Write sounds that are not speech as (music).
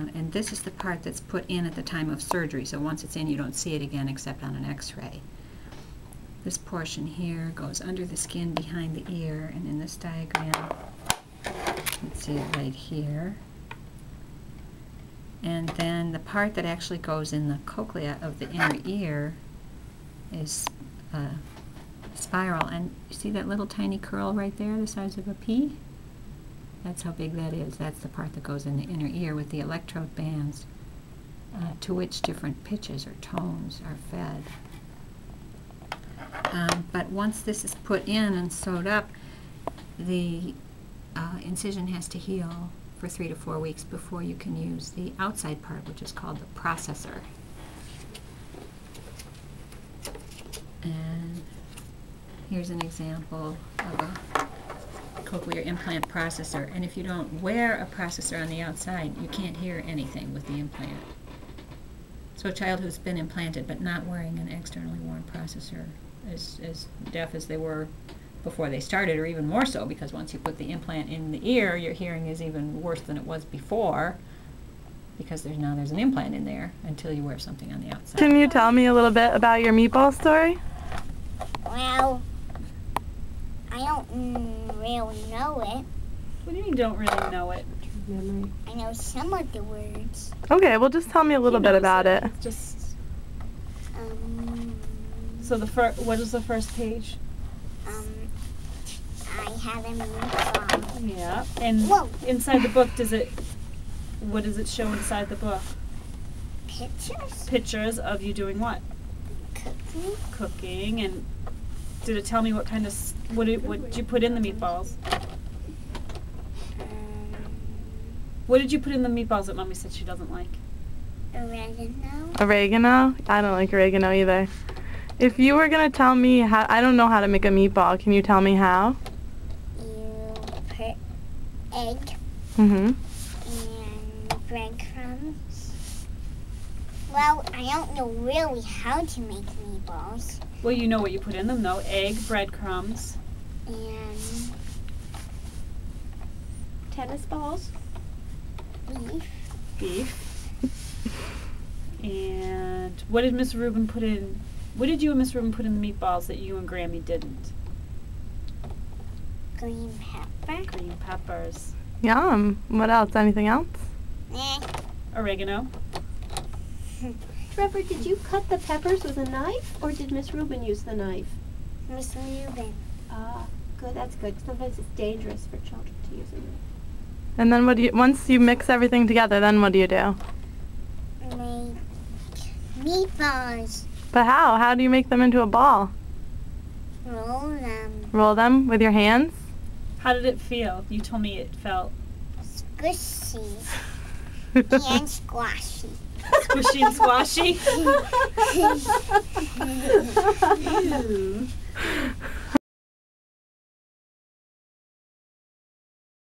Uh, and this is the part that's put in at the time of surgery. So once it's in, you don't see it again except on an x-ray. This portion here goes under the skin behind the ear, and in this diagram, can see it right here. And then the part that actually goes in the cochlea of the inner ear is a spiral. And you see that little tiny curl right there, the size of a pea? That's how big that is. That's the part that goes in the inner ear with the electrode bands uh, to which different pitches or tones are fed. Um, but once this is put in and sewed up, the uh, incision has to heal for three to four weeks before you can use the outside part, which is called the processor. And here's an example of a cochlear implant processor. And if you don't wear a processor on the outside, you can't hear anything with the implant. So a child who's been implanted but not wearing an externally worn processor is as deaf as they were before they started, or even more so, because once you put the implant in the ear, your hearing is even worse than it was before, because there's now there's an implant in there until you wear something on the outside. Can you tell me a little bit about your meatball story? Well, I don't mm, really know it. What do you mean don't really know it? I know some of the words. Okay, well just tell me a little bit about it. It's Just Um, so the first. What is the first page? um, I have a meatball. Yeah. And Whoa. inside the book, does it? What does it show inside the book? Pictures? Pictures of you doing what? Cooking? Cooking. And did it tell me what kind of s- what did, what did you put in the meatballs? Um, What did you put in the meatballs that mommy said she doesn't like? oregano? Oregano? I don't like oregano either. If you were gonna tell me how, I don't know how to make a meatball. Can you tell me how? You put egg Mm-hmm. and breadcrumbs. Well, I don't know really how to make meatballs. Well, you know what you put in them though: egg, breadcrumbs. And Tennis balls. beef. beef. and what did Miss Rubin put in? What did you and Miss Rubin put in the meatballs that you and Grammy didn't? Green pepper. Green peppers, Yum. What else? Anything else? Eh, oregano. (laughs) Trevor, did you cut the peppers with a knife, or did Miss Rubin use the knife? Miss Rubin. Ah, good. That's good. Sometimes it's dangerous for children to use a knife. And then what do you, once you mix everything together, then what do you do? Make meatballs. But how? How do you make them into a ball? Roll them. Roll them with your hands? How did it feel? You told me it felt Squishy (laughs) and squashy. Squishy and squashy. (laughs) (laughs) Ew.